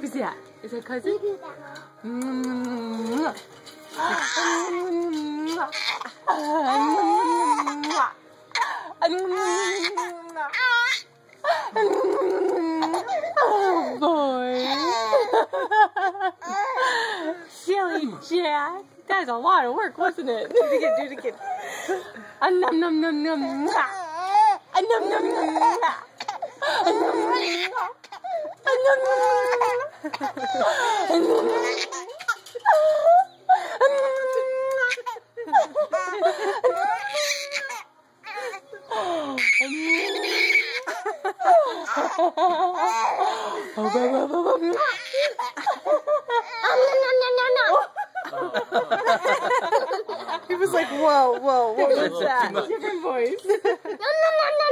Who's that? Is that cousin? Oh boy. Silly Jack. That's a lot of work, wasn't it? Do it again, do it again. Ah, num num num num. Ah, num num num. Ah, num num. Ah, num num. Ah, num num. He was like, whoa, whoa, what was that? Different voice.